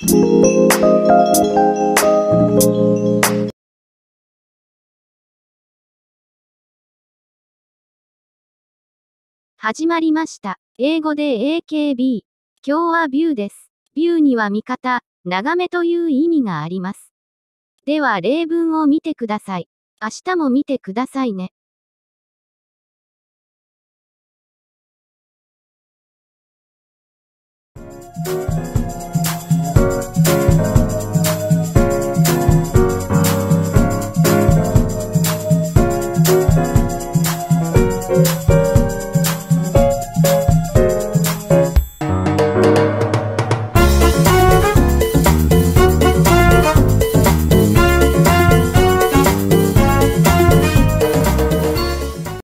始まりました。英語で AKB。今日はビューです。ビューには見方、眺めという意味があります。では例文を見てください。明日も見てくださいね。「Música